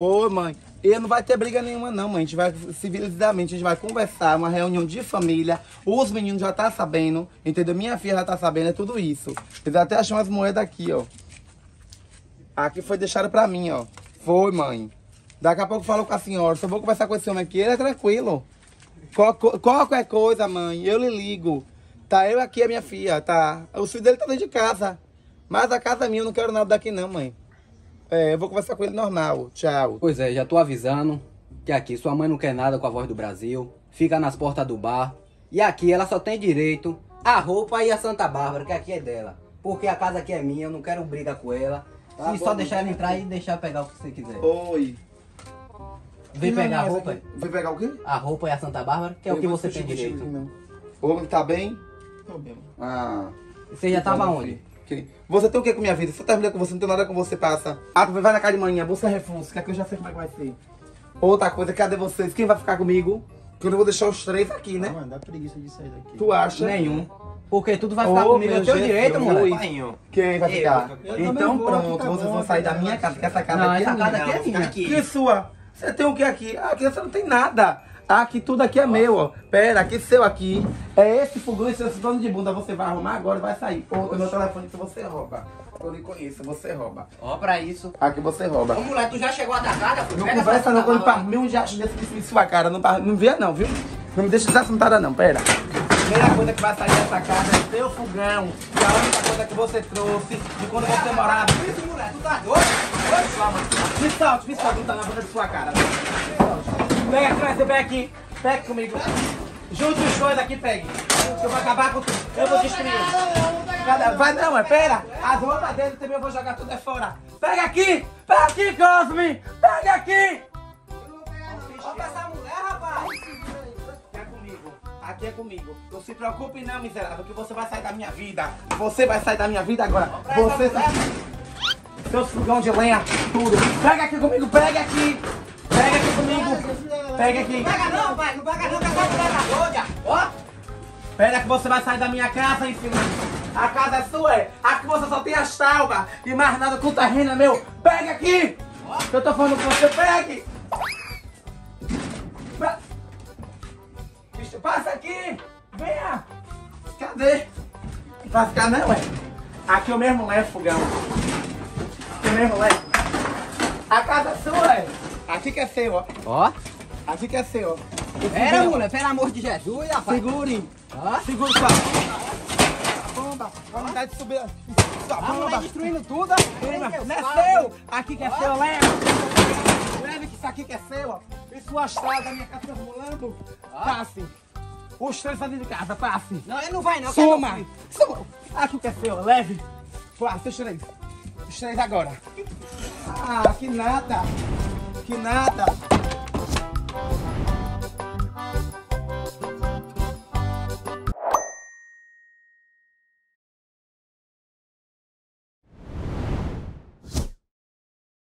Ô, mãe, e não vai ter briga nenhuma não, mãe. A gente vai civilizadamente, a gente vai conversar, uma reunião de família. Os meninos já tá sabendo, entendeu? Minha filha já tá sabendo, é tudo isso. Eles até acham umas moedas aqui, ó. Aqui foi deixado pra mim, ó. Foi, mãe. Daqui a pouco falo com a senhora. Só vou conversar com esse homem aqui, ele é tranquilo. Qual- Qualquer coisa, mãe, eu lhe ligo. Tá, eu aqui, a minha filha, tá? O filho dele tá dentro de casa. Mas a casa é minha, eu não quero nada daqui não, mãe. É, eu vou conversar com ele normal. Tchau. Pois é, já tô avisando que aqui sua mãe não quer nada com a voz do Brasil, fica nas portas do bar. E aqui ela só tem direito a roupa e a Santa Bárbara, que aqui é dela. Porque a casa aqui é minha, eu não quero briga com ela. Tá e bom, só deixar ela vem entrar aqui. e deixar pegar o que você quiser. Oi. Vem Não, pegar a não, roupa, aqui- Vem pegar o quê? a roupa e a Santa Bárbara, que é o Eu que vou você tem direito. O homem tá bem? Tô bem. Ah. Você já que tava bom, onde? Que- Você tem o que com minha vida? Se eu terminar com você, não tem nada com você, passa. Ah, tu vai na casa de manhã, busca reforço, que aqui eu já sei como é que vai ser. Outra coisa, cadê vocês? Quem vai ficar comigo? Que eu não vou deixar os três aqui, né? Ah, mano, dá preguiça de sair daqui. Tu acha? Nenhum. Porque tudo vai ficar Ô, comigo, é teu Jesus, direito. Painho. Quem vai Eu, ficar? eu também então vou, pronto, aqui tá vocês bom, vão sair da minha tá casa, que essa casa Não, aqui essa é casa minha. aqui é minha. aqui. Que sua? Você tem o que aqui? Aqui você não tem nada. Aqui tudo aqui é meu, ó. Pera, aqui seu aqui. É esse fogão, esse esse dono de bunda. Você vai arrumar agora e vai sair. Ô, o meu telefone que você rouba. Eu lhe conheço, você rouba. Ó, pra isso. Aqui você rouba. Ô, moleque, tu já chegou atrasada? pô? Não conversa não, quando mim um jacho desse em sua cara. Não, não vê não, viu? Não me deixa desassuntada não, pera. Primeira coisa que vai sair dessa casa é seu fogão. Que é a única coisa que você trouxe de quando você morava. Isso, moleque, tu tá doido? Me solte, me solte, não tá na boca de sua cara. Me solte. Pega aqui, você pega aqui. Pega comigo. Junte os dois aqui, pegue. Eu vou acabar com tudo. Eu vou destruir. Cada- Vai não, é pera. As roupas dele também eu vou jogar tudo é fora. Pega aqui. Pega aqui, Cosme. Pega aqui. Olha essa mulher, rapaz. É comigo. Aqui é comigo. Não se preocupe não, miserável, que você vai sair da minha vida. Você vai sair da minha vida agora. Você... Seus fogão de lenha, tudo. Pega aqui comigo, pega aqui. Pega aqui comigo. Pega aqui. Pega não, pai, não pega não, que tá doida. Ó, Pera que você vai sair da minha casa, infeliz. A casa é sua, é. Aqui você só tem as taubas e mais nada com o terreno é meu. Pega aqui. Que eu tô falando com você, pegue. Bicho, Passa aqui. Venha. Cadê? Não vai ficar não, é? Aqui eu mesmo levo, fogão. Aqui eu mesmo levo. A casa é sua, é. Aqui que é seu, ó. ó. Aqui que é seu, ó. Pera, mulher, pelo amor de Jesus, rapaz. Segure. Ó. Segura sua bomba. Vai vontade de subir. Sua A bomba. destruindo tudo. Não é seu. Aqui que é seu, leva. Leve que isso aqui que é seu, ó. E sua estrada da minha casa rolando. Passe. Os três dentro de casa, passe. Não, ele não vai não. é Suma. Suma. Aqui que é seu, leve. Passe os três. Os três agora. Ah, que nada. Que nada.